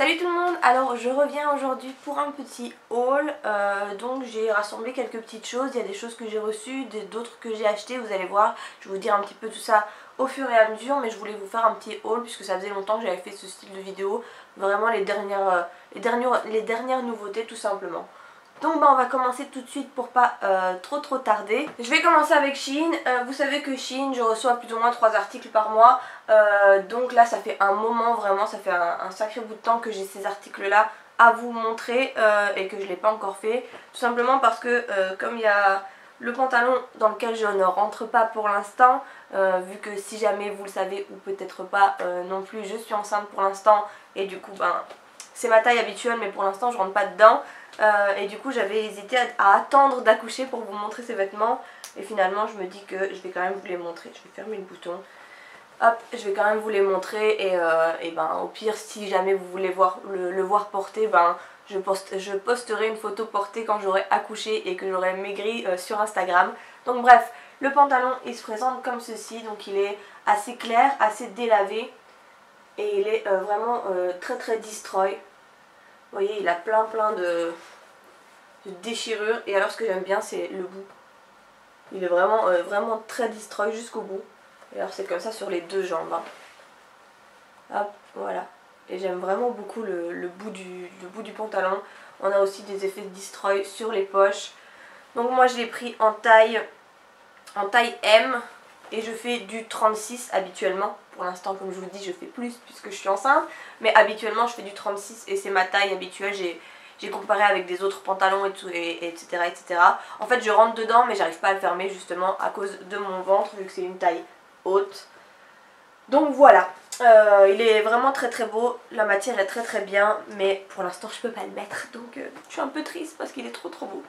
Salut tout le monde, alors je reviens aujourd'hui pour un petit haul, euh, donc j'ai rassemblé quelques petites choses, il y a des choses que j'ai reçues, d'autres que j'ai achetées, vous allez voir, je vais vous dire un petit peu tout ça au fur et à mesure, mais je voulais vous faire un petit haul puisque ça faisait longtemps que j'avais fait ce style de vidéo, vraiment les dernières, euh, les les dernières nouveautés tout simplement. Donc bah on va commencer tout de suite pour pas euh, trop trop tarder. Je vais commencer avec Shein. Euh, vous savez que Shein, je reçois plus ou moins 3 articles par mois. Euh, donc là ça fait un moment vraiment, ça fait un, sacré bout de temps que j'ai ces articles là à vous montrer et que je ne l'ai pas encore fait. Tout simplement parce que comme il y a le pantalon dans lequel je ne rentre pas pour l'instant, vu que si jamais vous le savez ou peut-être pas non plus, je suis enceinte pour l'instant et du coup ben c'est ma taille habituelle mais pour l'instant je rentre pas dedans. Euh, et du coup j'avais hésité à, attendre d'accoucher pour vous montrer ces vêtements. Et finalement je me dis que je vais quand même vous les montrer. Je vais fermer le bouton. Hop, je vais quand même vous les montrer et, euh, ben au pire si jamais vous voulez voir le, voir porter, ben je, poste, je, posterai une photo portée quand j'aurai accouché et que j'aurai maigri euh, sur Instagram. Donc bref, le pantalon il se présente comme ceci, donc il est assez clair, assez délavé et il est vraiment très très destroy. Vous voyez, il a plein plein de, déchirures. Et alors ce que j'aime bien, c'est le bout. Il est vraiment, euh, très destroy jusqu'au bout. Et alors c'est comme ça sur les deux jambes. Hein. Hop, voilà. Et j'aime vraiment beaucoup le, bout du, pantalon. On a aussi des effets de destroy sur les poches. Donc moi je l'ai pris en taille, en taille M. Et je fais du 36 habituellement. Pour l'instant, comme je vous dis, je fais plus puisque je suis enceinte. Mais habituellement, je fais du 36 et c'est ma taille habituelle. J'ai comparé avec des autres pantalons et tout, et, etc, etc. En fait, je rentre dedans, mais j'arrive pas à le fermer justement à cause de mon ventre, vu que c'est une taille haute. Donc voilà, euh, il est vraiment très très beau, la matière est très très bien, mais pour l'instant je peux pas le mettre, donc euh, je suis un peu triste parce qu'il est trop trop beau.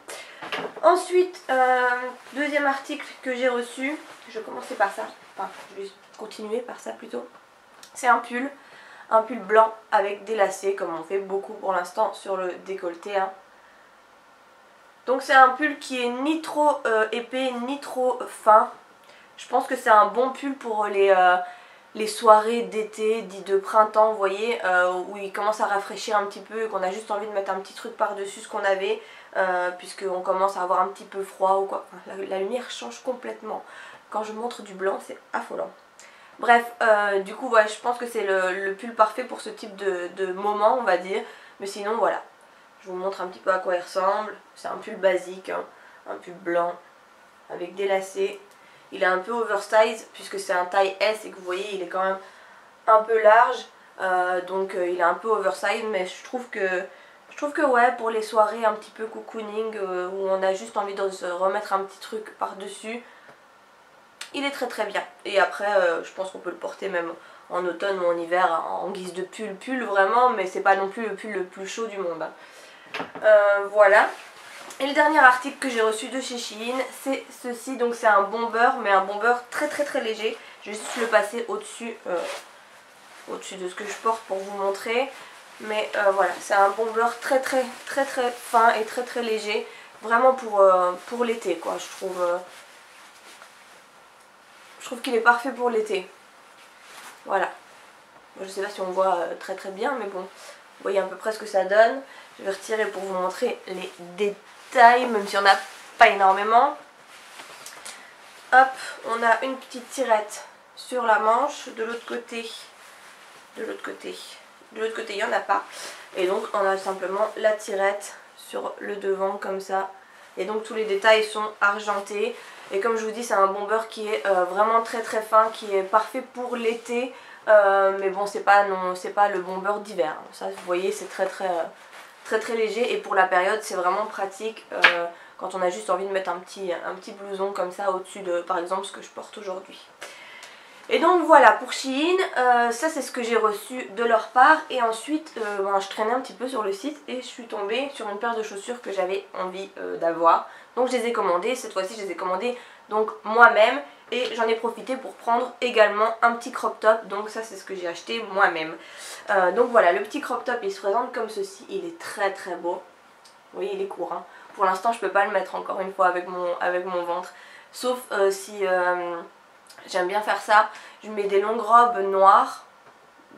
Ensuite, euh, deuxième article que j'ai reçu, je vais commencer par ça, enfin je vais continuer par ça plutôt. C'est un pull, un pull blanc avec des lacets comme on fait beaucoup pour l'instant sur le décolleté. Hein. Donc c'est un pull qui est ni trop euh, épais ni trop fin. Je pense que c'est un bon pull pour les, euh, les soirées d'été, dit de printemps, vous voyez, où il commence à rafraîchir un petit peu et qu'on a juste envie de mettre un petit truc par-dessus ce qu'on avait, puisqu'on commence à avoir un petit peu froid ou quoi. la lumière change complètement. Quand je montre du blanc, c'est affolant. Bref, euh, du coup, ouais, je pense que c'est le, pull parfait pour ce type de, moment, on va dire. Mais sinon, voilà. Je vous montre un petit peu à quoi il ressemble. C'est un pull basique, hein. un pull blanc, avec des lacets. Il est un peu oversize, puisque c'est un taille S et que vous voyez, il est quand même un peu large. Euh, donc euh, il est un peu oversize, mais je trouve que... Je trouve que ouais, pour les soirées un petit peu cocooning, où on a juste envie de se remettre un petit truc par-dessus, il est très très bien. Et après, euh, je pense qu'on peut le porter même en automne ou en hiver en guise de pull, pull vraiment, mais c'est pas non plus le pull le plus chaud du monde. Hein. Euh, voilà. Et le dernier article que j'ai reçu de chez Shein, c'est ceci. Donc c'est un bomber, mais un bomber très très très léger. Je vais juste le passer au-dessus euh, au-dessus de ce que je porte pour vous montrer. Mais voilà, c'est un bomber très très très très fin et très très léger. Vraiment pour, pour l'été quoi, je trouve. Je trouve qu'il est parfait pour l'été. Voilà. Je sais pas si on voit euh, très très bien, mais bon, vous voyez à peu près ce que ça donne. Je vais retirer pour vous montrer les détails, même si on a pas énormément. Hop, on a une petite tirette sur la manche. De l'autre côté, de l'autre côté, de l'autre côté, il n'y en a pas. Et donc, on a simplement la tirette sur le devant comme ça. Et donc, tous les détails sont argentés. Et comme je vous dis, c'est un bomber qui est euh, vraiment très très fin, qui est parfait pour l'été. Euh, mais bon, c'est pas, non, pas le bomber d'hiver. Ça, vous voyez, c'est très très, très très léger. Et pour la période, c'est vraiment pratique euh, quand on a juste envie de mettre un petit, un petit blouson comme ça au-dessus de, par exemple, ce que je porte aujourd'hui. Et donc voilà pour Shein, ça c'est ce que j'ai reçu de leur part. Et ensuite ben, je traînais un petit peu sur le site et je suis tombée sur une paire de chaussures que j'avais envie d'avoir. Donc je les ai commandées, cette fois-ci je les ai commandées donc moi-même. Et j'en ai profité pour prendre également un petit crop top. Donc ça c'est ce que j'ai acheté moi-même. Euh, donc voilà le petit crop top il se présente comme ceci. Il est très très beau. Vous voyez il est court hein. pour l'instant je peux pas le mettre encore une fois avec mon, avec mon ventre. Sauf euh, si euh, j'aime bien faire ça. Je mets des longues robes noires.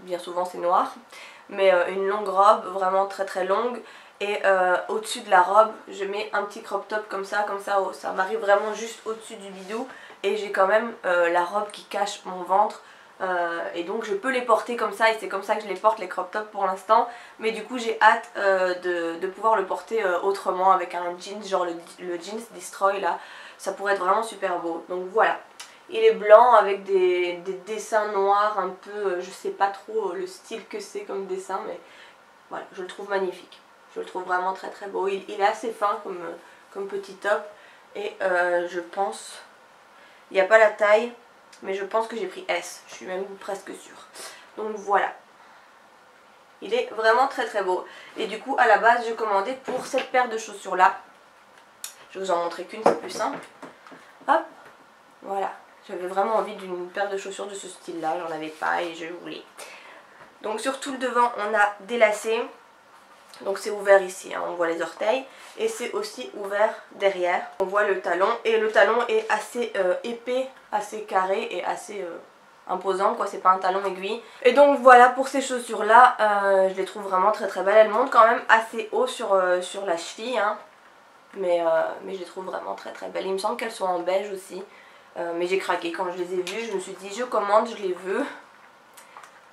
Bien souvent c'est noir. Mais une longue robe, vraiment très très longue. Et au-dessus de la robe, je mets un petit crop top comme ça, comme ça, ça m'arrive vraiment juste au-dessus du bidou. Et j'ai quand même la robe qui cache mon ventre. Euh, et donc je peux les porter comme ça. Et c'est comme ça que je les porte les crop tops pour l'instant. Mais du coup j'ai hâte euh, de, pouvoir le porter euh, autrement avec un jeans genre le, jeans Destroy là. Ça pourrait être vraiment super beau. Donc voilà il est blanc avec des, dessins noirs un peu je sais pas trop le style que c'est comme dessin mais voilà je le trouve magnifique je le trouve vraiment très très beau il, est assez fin comme, comme petit top et je pense il n'y a pas la taille mais je pense que j'ai pris S, je suis même presque sûre. Donc voilà. Il est vraiment très très beau. Et du coup, à la base, je commandais pour cette paire de chaussures là. Je vous en montrer qu'une, c'est plus simple. Hop, voilà. J'avais vraiment envie d'une paire de chaussures de ce style là, j'en avais pas et je voulais. Donc sur tout le devant, on a des lacets. Donc c'est ouvert ici, hein, on voit les orteils. Et c'est aussi ouvert derrière. On voit le talon. Et le talon est assez euh, épais, assez carré et assez euh, imposant. quoi. C'est pas un talon aiguille. Et donc voilà pour ces chaussures là. Euh, je les trouve vraiment très très belles. Elles montent quand même assez haut sur, sur la cheville. Hein. Mais, mais je les trouve vraiment très très belles. Il me semble qu'elles sont en beige aussi. Mais j'ai craqué quand je les ai vues. Je me suis dit je commande, je les veux.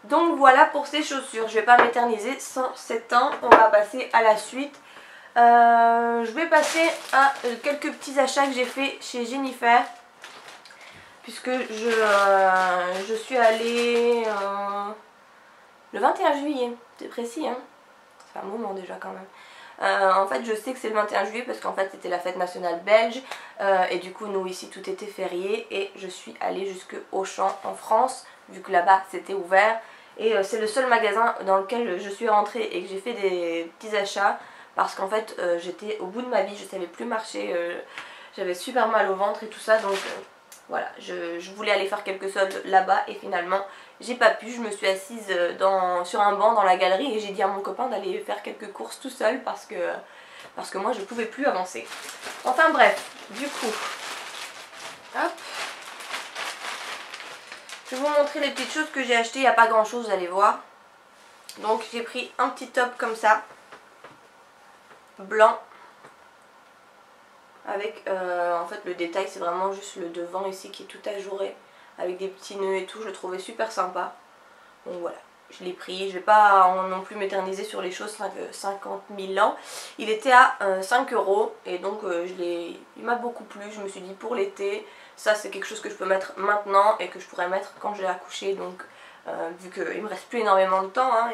Donc voilà pour ces chaussures, je vais pas m'éterniser sans ans. on va passer à la suite. Euh, je vais passer à euh, quelques petits achats que j'ai fait chez Jennifer. Puisque je, euh, je suis allée le 21 juillet, c'est précis hein. C'est un moment déjà quand même. En fait je sais que c'est le 21 juillet parce qu'en fait c'était la fête nationale belge. Et du coup nous ici tout était férié et je suis allée jusque Auchan en France vu que là-bas c'était ouvert. Et euh, c'est le seul magasin dans lequel je suis rentrée et que j'ai fait des petits achats parce qu'en fait euh, j'étais au bout de ma vie, je savais plus marcher, euh, j'avais super mal au ventre et tout ça donc voilà, je, voulais aller faire quelques soldes là-bas et finalement j'ai pas pu, je me suis assise dans, sur un banc dans la galerie et j'ai dit à mon copain d'aller faire quelques courses tout seul parce que, parce que moi je pouvais plus avancer. Enfin bref, du coup, hop, je vais vous montrer les petites choses que j'ai achetées. Il n'y a pas grand chose, vous allez voir. Donc j'ai pris un petit top comme ça. Blanc. Avec, euh, en fait le détail c'est vraiment juste le devant ici qui est tout ajouré. Avec des petits nœuds et tout, je le trouvais super sympa. Donc voilà, je l'ai pris. Je vais pas non plus m'éterniser sur les choses 50 000 ans. Il était à 5 euh, euros et donc euh, je il m'a beaucoup plu. Je me suis dit pour l'été, ça c'est quelque chose que je peux mettre maintenant et que je pourrais mettre quand j'ai accouché. Donc euh, vu qu'il me reste plus énormément de temps, hein,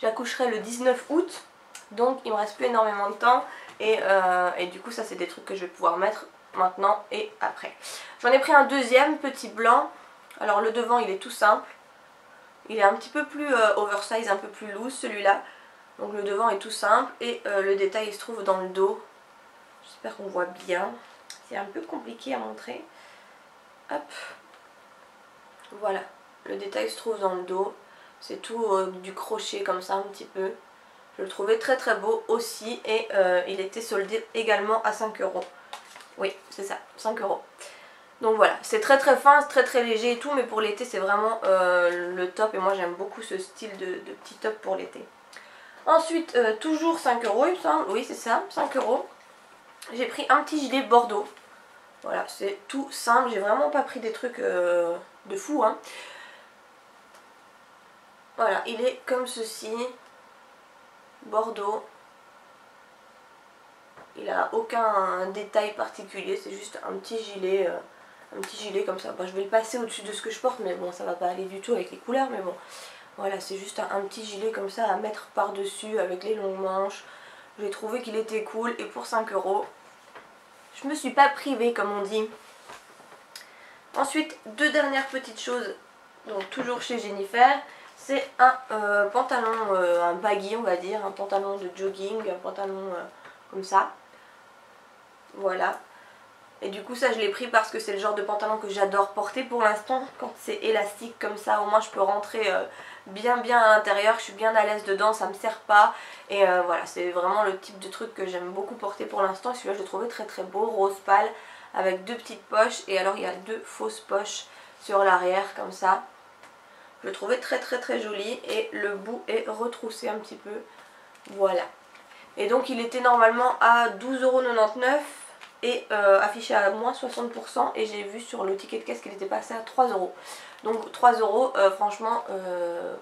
j'accoucherai le 19 août. Donc il me reste plus énormément de temps et, et du coup ça c'est des trucs que je vais pouvoir mettre maintenant et après. J'en ai pris un deuxième petit blanc. Alors le devant il est tout simple. Il est un petit peu plus euh, oversize, un peu plus loose celui-là. Donc le devant est tout simple et euh, le détail il se trouve dans le dos. J'espère qu'on voit bien. C'est un peu compliqué à montrer. Hop. Voilà. Le détail se trouve dans le dos. C'est tout euh, du crochet comme ça un petit peu. Je le trouvais très très beau aussi et il était soldé également à 5 euros. Oui, c'est ça, 5 euros. Donc voilà, c'est très très fin, très très léger et tout, mais pour l'été c'est vraiment euh, le top et moi j'aime beaucoup ce style de, petit top pour l'été. Ensuite, euh, toujours 5 euros il me semble, oui c'est ça, 5 euros. J'ai pris un petit gilet Bordeaux. Voilà, c'est tout simple, j'ai vraiment pas pris des trucs euh, de fou. Hein. Voilà, il est comme ceci, Bordeaux. Il a aucun détail particulier, c'est juste un petit gilet un petit gilet comme ça. je vais le passer au-dessus de ce que je porte, mais bon, ça va pas aller du tout avec les couleurs, mais bon. Voilà, c'est juste un, petit gilet comme ça à mettre par-dessus avec les longues manches. J'ai trouvé qu'il était cool et pour 5 euros, je me suis pas privée comme on dit. Ensuite, deux dernières petites choses, donc toujours chez Jennifer. C'est un euh, pantalon, euh, un baggy on va dire, un pantalon de jogging, un pantalon euh, comme ça. Voilà, et du coup ça je l'ai pris parce que c'est le genre de pantalon que j'adore porter pour l'instant. Quand c'est élastique comme ça au moins je peux rentrer bien bien à l'intérieur. Je suis bien à l'aise dedans, ça me sert pas. Et voilà c'est vraiment le type de truc que j'aime beaucoup porter pour l'instant. Celui-là je l'ai trouvé très très beau, rose pâle avec deux petites poches. Et alors il y a deux fausses poches sur l'arrière comme ça. Je le trouvais très très très joli et le bout est retroussé un petit peu. Voilà. Et donc il était normalement à 12,99€ et euh, affiché à moins 60% et j'ai vu sur le ticket de caisse qu'il était passé à 3€. Donc 3€ euh, franchement, euh,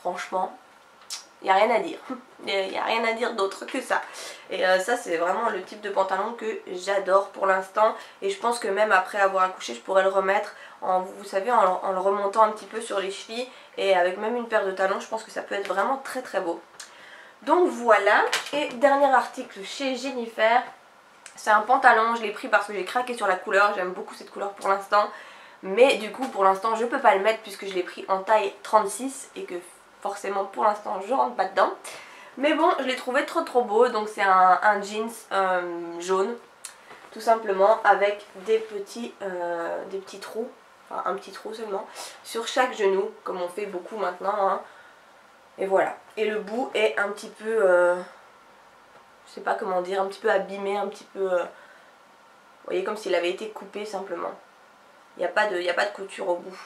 franchement, il n'y a rien à dire. Il n'y a rien à dire d'autre que ça. Et ça c'est vraiment le type de pantalon que j'adore pour l'instant. Et je pense que même après avoir accouché je pourrais le remettre en, vous savez, en, le remontant un petit peu sur les chevilles. Et avec même une paire de talons, je pense que ça peut être vraiment très très beau. Donc voilà. Et dernier article chez Jennifer. C'est un pantalon, je l'ai pris parce que j'ai craqué sur la couleur, j'aime beaucoup cette couleur pour l'instant. Mais du coup pour l'instant je peux pas le mettre puisque je l'ai pris en taille 36 et que forcément pour l'instant je rentre pas dedans. Mais bon je l'ai trouvé trop trop beau donc c'est un, jeans euh, jaune tout simplement avec des petits, euh, des petits trous, enfin un petit trou seulement, sur chaque genou comme on fait beaucoup maintenant. Hein. Et voilà. Et le bout est un petit peu... Euh, je sais pas comment dire, un petit peu abîmé, un petit peu... Euh, vous voyez, comme s'il avait été coupé simplement. Il n'y a, a pas de couture au bout.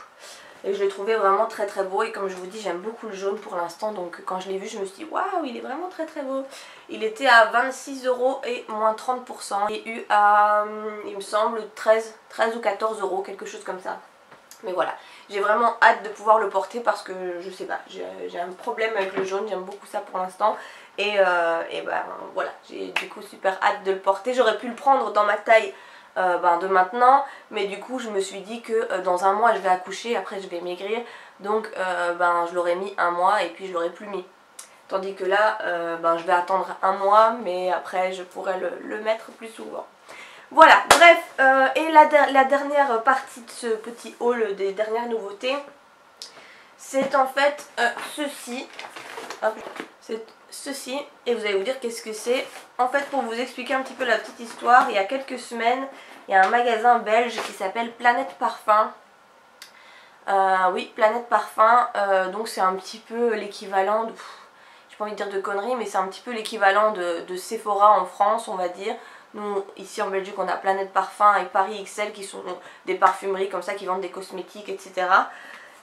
Et je l'ai trouvé vraiment très très beau. Et comme je vous dis, j'aime beaucoup le jaune pour l'instant. Donc quand je l'ai vu, je me suis dit, waouh, il est vraiment très très beau. Il était à 26 euros et moins 30%. Et eu à, il me semble, 13, 13 ou 14 euros, quelque chose comme ça. Mais voilà, j'ai vraiment hâte de pouvoir le porter parce que je sais pas, j'ai un problème avec le jaune, j'aime beaucoup ça pour l'instant. Et, euh, ben voilà, j'ai du coup super hâte de le porter. J'aurais pu le prendre dans ma taille euh, ben, de maintenant, mais du coup je me suis dit que euh, dans un mois je vais accoucher, après je vais maigrir. Donc ben, je l'aurais mis un mois et puis je l'aurais plus mis. Tandis que là, ben, je vais attendre un mois, mais après je pourrais le mettre plus souvent. Voilà, bref, euh, et la, dernière partie de ce petit haul des dernières nouveautés, c'est en fait euh, ceci. C'est ceci, et vous allez vous dire qu'est-ce que c'est. En fait, pour vous expliquer un petit peu la petite histoire, il y a quelques semaines, il y a un magasin belge qui s'appelle Planète Parfum. Euh, oui, Planète Parfum, donc c'est un petit peu l'équivalent de... J'ai pas envie de dire de conneries, mais c'est un petit peu l'équivalent de Sephora en France, on va dire. Nous, ici en Belgique, on a Planète Parfum et Paris XL qui sont des parfumeries comme ça qui vendent des cosmétiques, etc.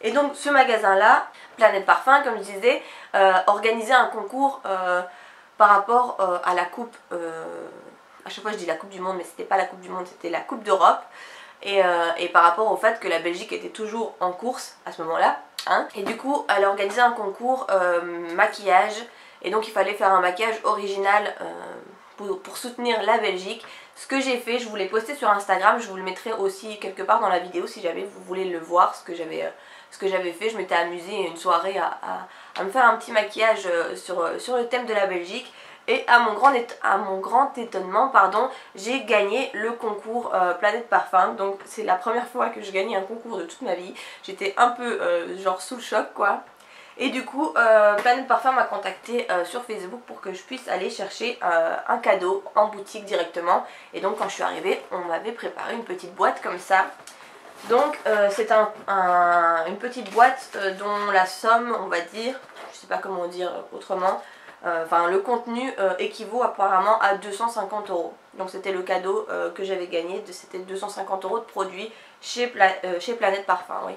Et donc ce magasin-là, Planète Parfum, comme je disais, euh, organisait un concours euh, par rapport euh, à la coupe, à chaque fois je dis la coupe du monde, mais c'était pas la coupe du monde, c'était la coupe d'Europe. Et, et, par rapport au fait que la Belgique était toujours en course à ce moment-là. Hein. Et du coup, elle organisait un concours maquillage. Et donc il fallait faire un maquillage original pour, soutenir la Belgique. Ce que j'ai fait, je vous l'ai posté sur Instagram, je vous le mettrai aussi quelque part dans la vidéo si jamais vous voulez le voir, ce que j'avais euh, fait. Je m'étais amusée une soirée à, me faire un petit maquillage euh, sur, euh, sur le thème de la Belgique. Et à mon grand, étonnement, pardon, j'ai gagné le concours Planète Parfum. Donc c'est la première fois que je gagnais un concours de toute ma vie. J'étais un peu genre sous le choc quoi. Et du coup, euh, Planète Parfum m'a contacté euh, sur Facebook pour que je puisse aller chercher euh, un cadeau en boutique directement. Et donc quand je suis arrivée, on m'avait préparé une petite boîte comme ça. Donc c'est une petite boîte dont la somme, on va dire, je sais pas comment dire autrement, enfin le contenu équivaut apparemment à 250 euros. Donc c'était le cadeau que j'avais gagné, c'était 250 euros de produits chez, chez Planète Parfum.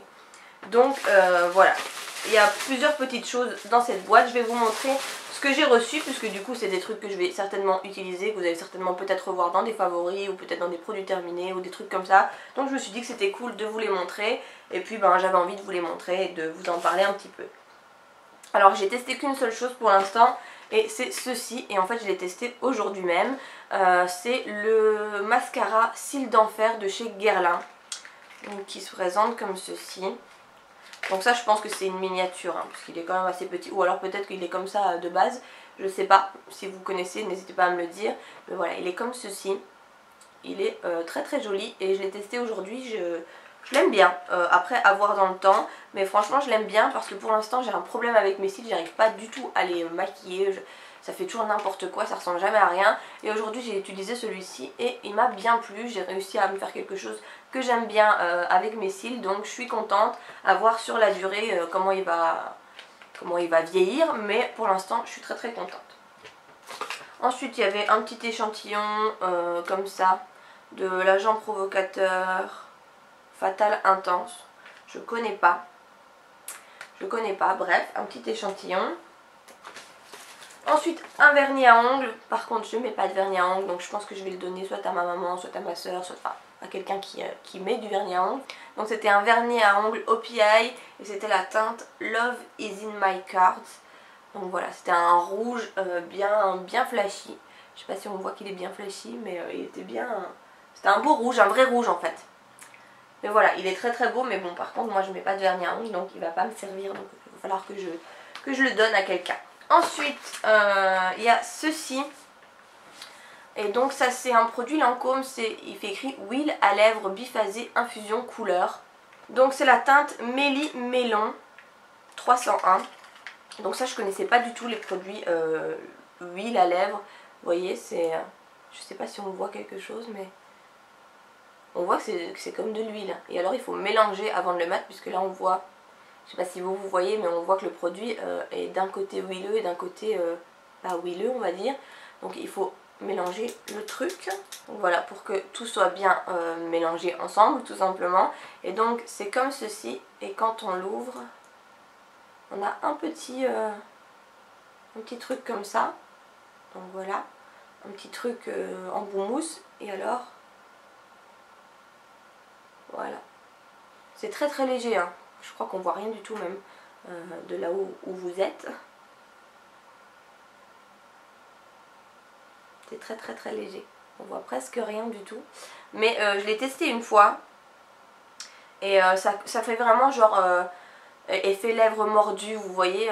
Donc voilà, il y a plusieurs petites choses dans cette boîte. Je vais vous montrer ce que j'ai reçu puisque du coup c'est des trucs que je vais certainement utiliser, que vous allez certainement peut-être revoir dans des favoris ou peut-être dans des produits terminés ou des trucs comme ça. Donc je me suis dit que c'était cool de vous les montrer et puis ben, j'avais envie de vous les montrer et de vous en parler un petit peu. Alors j'ai testé qu'une seule chose pour l'instant et c'est ceci et en fait je l'ai testé aujourd'hui même. Euh, c'est le mascara cils d'enfer de chez Guerlain qui se présente comme ceci. Donc ça je pense que c'est une miniature, hein, parce qu'il est quand même assez petit. Ou alors peut-être qu'il est comme ça euh, de base. Je sais pas, si vous connaissez, n'hésitez pas à me le dire. Mais voilà, il est comme ceci. Il est euh, très très joli et je l'ai testé aujourd'hui. Je, l'aime bien, euh, après avoir dans le temps. Mais franchement je l'aime bien parce que pour l'instant j'ai un problème avec mes cils. J'arrive pas du tout à les maquiller ça fait toujours n'importe quoi, ça ressemble jamais à rien. Et aujourd'hui j'ai utilisé celui-ci et il m'a bien plu, j'ai réussi à me faire quelque chose que j'aime bien euh, avec mes cils, donc je suis contente à voir sur la durée euh, comment, il va, comment il va vieillir, mais pour l'instant je suis très très contente. Ensuite il y avait un petit échantillon euh, comme ça de l'agent provocateur Fatal Intense, je connais pas. je connais pas, bref, un petit échantillon. Ensuite, un vernis à ongles. Par contre, je mets pas de vernis à ongles, donc je pense que je vais le donner soit à ma maman, soit à ma soeur, soit à quelqu'un qui, euh, qui, met du vernis à ongles. Donc c'était un vernis à ongles OPI et c'était la teinte Love is in my cards. Donc voilà, c'était un rouge euh, bien, bien flashy. Je sais pas si on voit qu'il est bien flashy, mais euh, il était bien... C'était un beau rouge, un vrai rouge en fait. Mais voilà, il est très très beau, mais bon, par contre, moi je mets pas de vernis à ongles, donc il va pas me servir, donc il va falloir que je, que je le donne à quelqu'un. Ensuite, euh, il y a ceci. Et donc ça c'est un produit Lancôme, il fait écrit huile à lèvres biphasée infusion couleur. Donc c'est la teinte Méli Mélon 301. Donc ça je connaissais pas du tout les produits euh, huile à lèvres. Vous voyez c'est... Je sais pas si on voit quelque chose mais... On voit que c'est comme de l'huile. Et alors il faut mélanger avant de le mettre puisque là on voit je sais pas si vous vous voyez, mais on voit que le produit euh, est d'un côté huileux et d'un côté euh, pas huileux, on va dire. Donc il faut mélanger le truc. voilà, pour que tout soit bien euh, mélangé ensemble, tout simplement. Et donc c'est comme ceci. Et quand on l'ouvre, on a un petit, un petit truc comme ça. Donc voilà, un petit truc en bout mousse. Et alors, voilà. C'est très très léger, hein. Je crois qu'on voit rien du tout même euh, de là où, vous êtes. C'est très très très léger. On voit presque rien du tout. Mais euh, je l'ai testé une fois. Et euh, ça, fait vraiment genre effet lèvres mordues, vous voyez,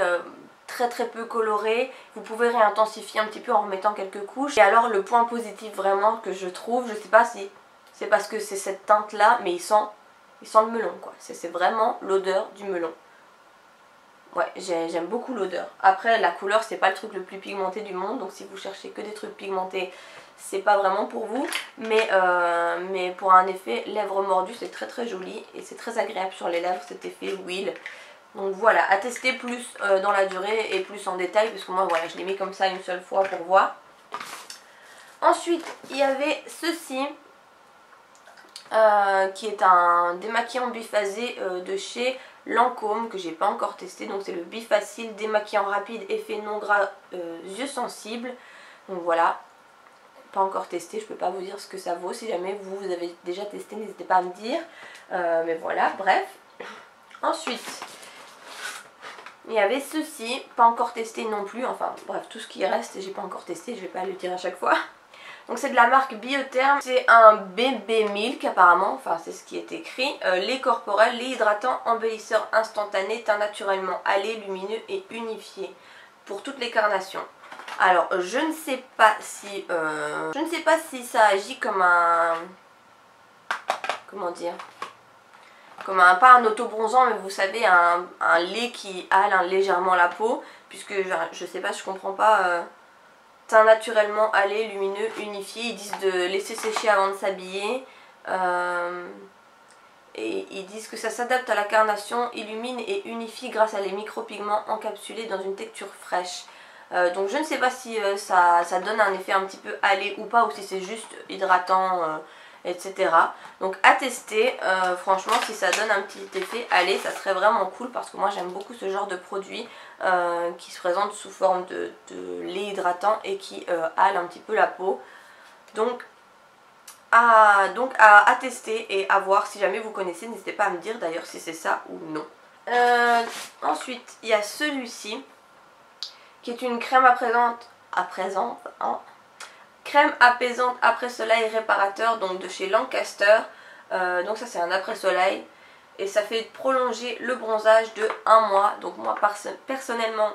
très très peu coloré. Vous pouvez réintensifier un petit peu en remettant quelques couches. Et alors le point positif vraiment que je trouve, je sais pas si c'est parce que c'est cette teinte là, mais il sent il sent le melon quoi. C'est vraiment l'odeur du melon. Ouais, j'aime beaucoup l'odeur. Après, la couleur, c'est pas le truc le plus pigmenté du monde. Donc si vous cherchez que des trucs pigmentés, c'est pas vraiment pour vous. Mais, euh, mais pour un effet lèvres mordues, c'est très très joli. Et c'est très agréable sur les lèvres, cet effet huile. Donc voilà, à tester plus euh, dans la durée et plus en détail. Parce que moi, voilà, je l'ai mis comme ça une seule fois pour voir. Ensuite, il y avait ceci. Euh, qui est un démaquillant biphasé euh, de chez Lancôme que j'ai pas encore testé. Donc c'est le bifacile démaquillant rapide effet non gras euh, yeux sensibles. Donc voilà, pas encore testé, je peux pas vous dire ce que ça vaut. Si jamais vous, vous avez déjà testé, n'hésitez pas à me dire. mais voilà, bref. Ensuite, il y avait ceci, pas encore testé non plus. Enfin bref, tout ce qui reste, j'ai pas encore testé, je vais pas le dire à chaque fois. Donc c'est de la marque Biotherm, c'est un bébé milk apparemment, enfin c'est ce qui est écrit. Euh, lait corporel, lait hydratant, embellisseur instantané, teint naturellement allé, lumineux et unifié pour toutes les carnations. Alors je ne sais pas si euh, je ne sais pas si ça agit comme un comment dire comme un pas un auto-bronzant mais vous savez un, lait qui hale légèrement la peau puisque je, je sais pas je comprends pas euh, teint naturellement allé, lumineux, unifié. Ils disent de laisser sécher avant de s'habiller. Euh, et ils disent que ça s'adapte à la carnation, illumine et unifie grâce à les micropigments encapsulés dans une texture fraîche. Euh, donc je ne sais pas si euh, ça, ça, donne un effet un petit peu allé ou pas, ou si c'est juste hydratant etc. Donc à tester, euh, franchement si ça donne un petit effet, allez, ça serait vraiment cool parce que moi j'aime beaucoup ce genre de produit euh, qui se présente sous forme de, lait hydratant et qui euh, un petit peu la peau. Donc à, tester et à voir si jamais vous connaissez, n'hésitez pas à me dire d'ailleurs si c'est ça ou non. ensuite, il y a celui-ci qui est une crème à présente, à présent, hein, Crème apaisante après soleil réparateur donc de chez Lancaster. Euh, donc ça c'est un après soleil et ça fait prolonger le bronzage de un mois. Donc moi personnellement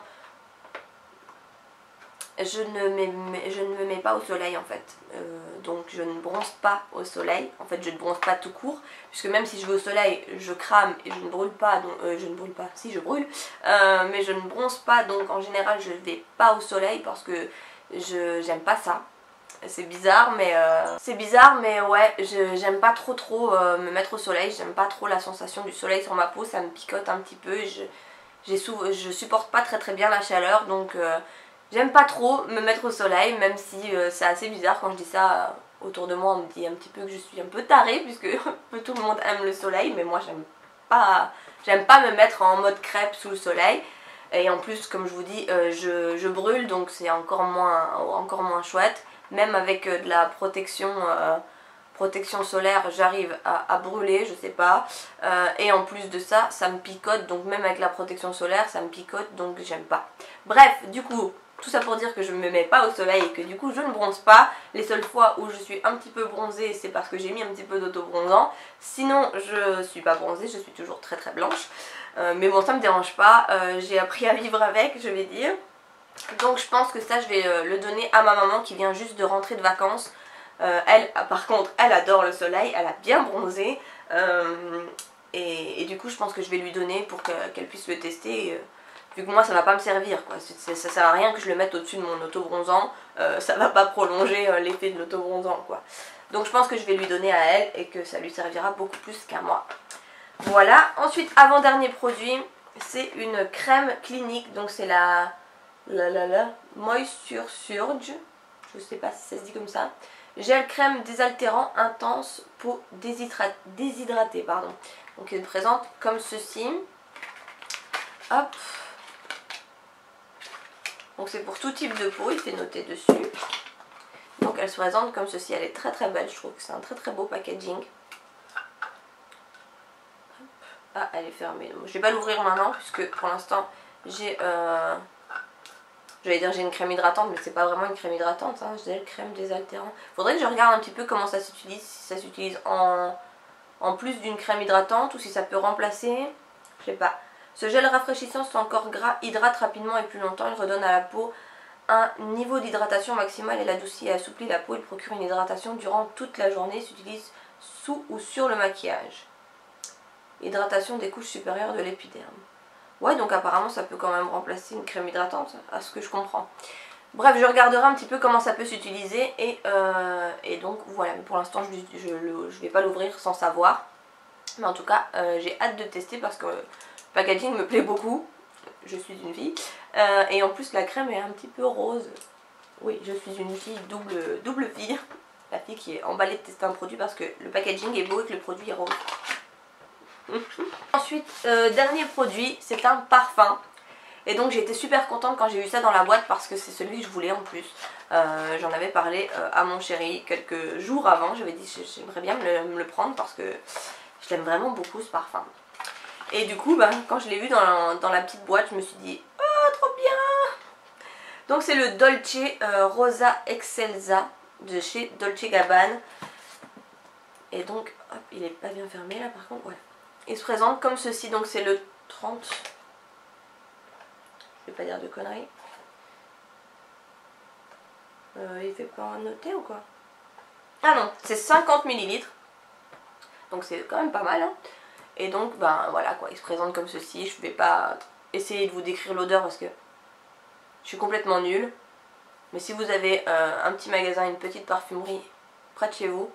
je ne, je ne me mets pas au soleil en fait. Euh, donc je ne bronze pas au soleil. En fait je ne bronze pas tout court. Puisque même si je vais au soleil je crame et je ne brûle pas. Donc, euh, je ne brûle pas, si je brûle. mais je ne bronze pas donc en général je ne vais pas au soleil parce que je j'aime pas ça. C'est bizarre mais euh, c'est bizarre mais ouais j'aime pas trop trop euh, me mettre au soleil, j'aime pas trop la sensation du soleil sur ma peau, ça me picote un petit peu, je, je supporte pas très très bien la chaleur. Donc euh, j'aime pas trop me mettre au soleil même si c'est assez bizarre quand je dis ça autour de moi. On me dit un petit peu que je suis un peu tarée puisque tout le monde aime le soleil. Mais moi j'aime pas J'aime pas me mettre en mode crêpe sous le soleil. Et en plus, comme je vous dis, euh, je, brûle, donc c'est encore moins, encore moins chouette. Même avec euh, de la protection, euh, protection solaire, j'arrive à, brûler, je sais pas. et en plus de ça, ça me picote, donc même avec la protection solaire, ça me picote, donc j'aime pas. Bref, du coup, tout ça pour dire que je ne me mets pas au soleil et que du coup je ne bronze pas. Les seules fois où je suis un petit peu bronzée, c'est parce que j'ai mis un petit peu d'auto-bronzant. Sinon, je suis pas bronzée, je suis toujours très très blanche. Euh, mais bon, ça me dérange pas. Euh, j'ai appris à vivre avec, je vais dire. Donc je pense que ça, je vais euh, le donner à ma maman qui vient juste de rentrer de vacances. elle, ah, par contre, elle adore le soleil, elle a bien bronzé. Et, du coup, je pense que je vais lui donner pour qu'elle puisse le tester vu que moi ça va pas me servir quoi, ça sert à rien que je le mette au-dessus de mon auto-bronzant, euh, ça va pas prolonger euh, l'effet de l'auto-bronzant. Donc je pense que je vais lui donner à elle et que ça lui servira beaucoup plus qu'à moi. Voilà, ensuite avant-dernier produit, c'est une crème clinique, donc c'est la, la, la, la Moisture Surge, je sais pas si ça se dit comme ça, gel crème désaltérant intense peau déshydratée, pardon. Donc elle présente comme ceci. Hop, donc c'est pour tout type de peau, il fait noté dessus. Donc elle se présente comme ceci, elle est très très belle, je trouve que c'est un très très beau packaging. Ah, elle est fermée. Je vais pas l'ouvrir maintenant puisque pour l'instant j'ai... Euh... J'allais dire j'ai une crème hydratante mais c'est pas vraiment une crème hydratante, hein. j'ai une crème désaltérante. Faudrait que je regarde un petit peu comment ça s'utilise, si ça s'utilise en, en plus d'une crème hydratante ou si ça peut remplacer, je sais pas. Ce gel rafraîchissant sans corps gras hydrate rapidement et plus longtemps. Il redonne à la peau un niveau d'hydratation maximal. Il adoucit et assouplit la peau. Il procure une hydratation durant toute la journée. Il s'utilise sous ou sur le maquillage. Hydratation des couches supérieures de l'épiderme. Ouais, donc apparemment ça peut quand même remplacer une crème hydratante, à ce que je comprends. Bref, je regarderai un petit peu comment ça peut s'utiliser et, euh, donc voilà, mais pour l'instant je ne vais pas l'ouvrir sans savoir. Mais en tout cas, euh, j'ai hâte de tester parce que packaging me plaît beaucoup. Je suis une fille. Euh, et en plus la crème est un petit peu rose. Oui, je suis une fille double, double fille. La fille qui est emballée de tester un produit parce que le packaging est beau et que le produit est rose. Ensuite, euh, dernier produit, c'est un parfum. Et donc j'ai été super contente quand j'ai eu ça dans la boîte parce que c'est celui que je voulais en plus. Euh, j'en avais parlé à mon chéri quelques jours avant. J'avais dit j'aimerais bien me le prendre parce que je l'aime vraiment beaucoup ce parfum. Et du coup, bah, quand je l'ai vu dans la, petite boîte, je me suis dit « Oh, trop bien !» Donc c'est le Dolce euh, Rosa Excelsa de chez Dolce Gabbana. Et donc, hop, il est pas bien fermé là par contre, ouais. Il se présente comme ceci, donc c'est le 30. Je vais pas dire de conneries. Euh, il fait pas noter ou quoi? Ah non, c'est 50 ml. Donc c'est quand même pas mal. Hein. Et donc, ben voilà quoi, il se présente comme ceci. Je vais pas essayer de vous décrire l'odeur parce que je suis complètement nulle. Mais si vous avez euh, un petit magasin, une petite parfumerie près de chez vous,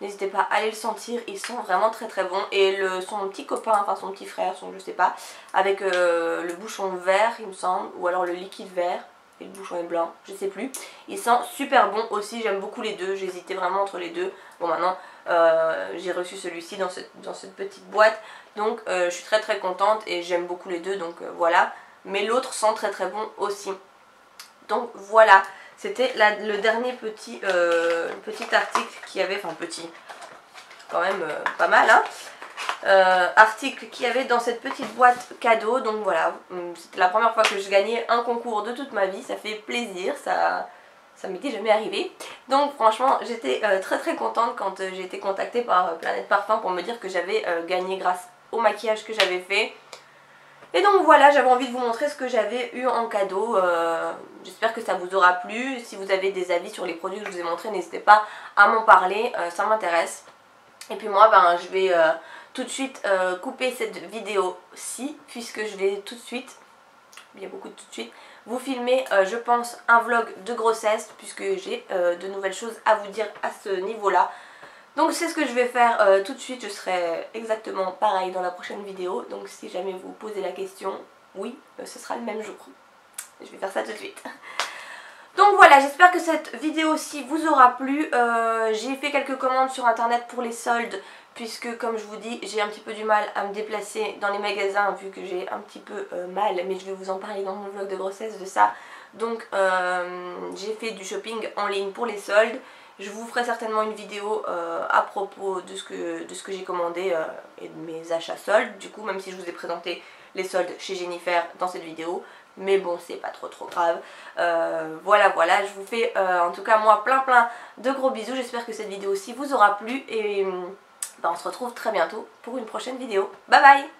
n'hésitez pas à aller le sentir. Ils sont vraiment très très bons. Et le, son petit copain, enfin son petit frère, son je sais pas, avec euh, le bouchon vert il me semble, ou alors le liquide vert et le bouchon est blanc, je sais plus. Il sent super bon aussi, j'aime beaucoup les deux, j'hésitais vraiment entre les deux. Bon maintenant euh, j'ai reçu celui-ci dans, dans, cette petite boîte, donc euh, je suis très très contente et j'aime beaucoup les deux, donc voilà. Mais l'autre sent très très bon aussi. Donc voilà, c'était le dernier petit, petit article qui avait, enfin petit, quand même pas mal hein euh, article qu'il y avait dans cette petite boîte cadeau. Donc voilà, hum, c'était la première fois que je gagnais un concours de toute ma vie. Ça fait plaisir, ça, ça m'était jamais arrivé. Donc franchement, j'étais euh, très très contente quand euh, j'ai été contactée par Planète Parfum pour me dire que j'avais gagné grâce au maquillage que j'avais fait. Et donc voilà, j'avais envie de vous montrer ce que j'avais eu en cadeau. J'espère que ça vous aura plu. Si vous avez des avis sur les produits que je vous ai montrés, n'hésitez pas à m'en parler, ça m'intéresse. Et puis moi, ben, je vais tout de suite euh, couper cette vidéo-ci puisque je vais tout de suite, il y a beaucoup de tout de suite, vous filmer euh, je pense un vlog de grossesse puisque j'ai euh, de nouvelles choses à vous dire à ce niveau-là. Donc c'est ce que je vais faire tout de suite, je serai exactement pareil dans la prochaine vidéo. Donc si jamais vous posez la question, oui, ce sera le même jour. Je vais faire ça tout de suite. Donc voilà, j'espère que cette vidéo-ci vous aura plu. j'ai fait quelques commandes sur internet pour les soldes puisque comme je vous dis j'ai un petit peu du mal à me déplacer dans les magasins vu que j'ai un petit peu euh, mal mais je vais vous en parler dans mon vlog de grossesse de ça donc euh, j'ai fait du shopping en ligne pour les soldes je vous ferai certainement une vidéo euh, à propos de ce que, j'ai commandé et de mes achats soldes. Du coup même si je vous ai présenté les soldes chez Jennifer dans cette vidéo mais bon c'est pas trop trop grave. Voilà voilà je vous fais en tout cas moi plein plein de gros bisous. J'espère que cette vidéo aussi vous aura plu. Et bah, on se retrouve très bientôt pour une prochaine vidéo. Bye bye